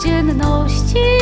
codzienności.